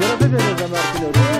Gracias.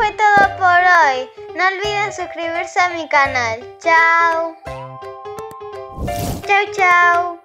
fue todo por hoy. No olviden suscribirse a mi canal. Chao. Chao, chao.